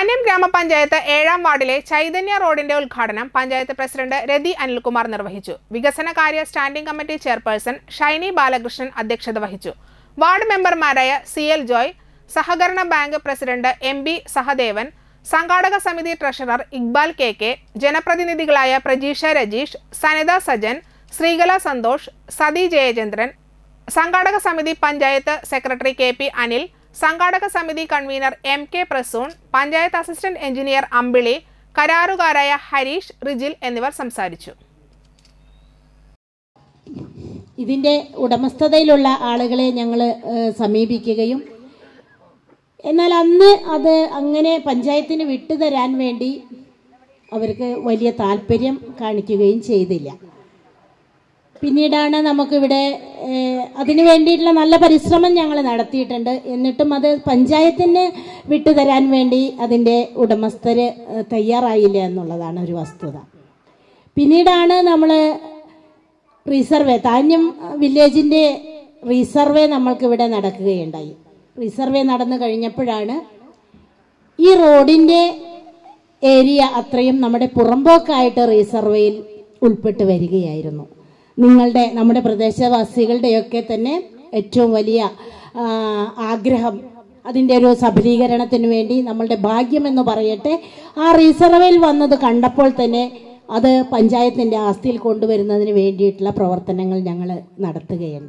പാന്യം ഗ്രാമപഞ്ചായത്ത് ഏഴാം വാർഡിലെ ചൈതന്യ റോഡിന്റെ ഉദ്ഘാടനം പഞ്ചായത്ത് പ്രസിഡന്റ് രതി അനിൽകുമാർ നിർവഹിച്ചു. വികസനകാര്യ standing committee chairperson Shiny Balakrishnan അധ്യക്ഷത വഹിച്ചു. വാർഡ് മെമ്പർമാരായ സി എൽ ജോയ് സഹകരണ bank president M B Sahadevan സംഘാടക സമിതി ട്രഷറർ ഇക്ബാൽ കെ കെ ജനപ്രതിനിധികളായ പ്രജീഷ രജീഷ് സനിത സജൻ ശ്രീകല സന്തോഷ് സതി ജയചന്ദ്രൻ സംഘാടക സമിതി panchayat secretary K P Anil സംഘാടക സമിതി convener M K Prasoon panchayat assistant engineer Ambili കരാറുകാരായ Harish Rijil എന്നിവർ സംസാരിച്ചു. ഇതിന്റെ ഉടമസ്ഥതയിലുള്ള ആളുകളെ ഞങ്ങൾ സമീപിക്കുകയും എന്നാൽ അന്ന് അത് അങ്ങനെ പഞ്ചായത്തിന് വിട്ടുതരാൻ വേണ്ടി അവർക്ക് വലിയ താല്പര്യം കാണിക്കുകയും ചെയ്തില്ല. പിന്നീടാണ് നമുക്കിവിടെ അതിനു വേണ്ടിയിട്ടുള്ള നല്ല പരിശ്രമം ഞങ്ങൾ നടത്തിയിട്ടുണ്ട്. എന്നിട്ടും അത് പഞ്ചായത്തിന് വിട്ടുതരാൻ വേണ്ടി അതിന്റെ ഉടമസ്ഥർ തയ്യാറായില്ല എന്നുള്ളതാണ് ഒരു വസ്തുത. പിന്നീടാണ് നമ്മൾ റിസർവേ താന്യം വില്ലേജിന്റെ റീസർവേ നമ്മൾക്കിവിടെ നടക്കുകയുണ്ടായി. റിസർവേ നടന്നു കഴിഞ്ഞപ്പോഴാണ് ഈ റോഡിന്റെ ഏരിയ അത്രയും നമ്മുടെ പുറമ്പോക്കായിട്ട് റീസർവേയിൽ ഉൾപ്പെട്ട് വരികയായിരുന്നു. നിങ്ങളുടെ നമ്മുടെ പ്രദേശവാസികളുടെയൊക്കെ തന്നെ ഏറ്റവും വലിയ ആഗ്രഹം അതിന്റെ ഒരു സഫലീകരണത്തിന് വേണ്ടി നമ്മളുടെ ഭാഗ്യമെന്ന് പറയട്ടെ. ആ റിസർവേൽ വന്നത് കണ്ടപ്പോൾ തന്നെ അത് പഞ്ചായത്തിന്റെ ആസ്തിയിൽ കൊണ്ടുവരുന്നതിന് വേണ്ടിയിട്ടുള്ള പ്രവർത്തനങ്ങൾ ഞങ്ങൾ നടത്തുകയുണ്ട്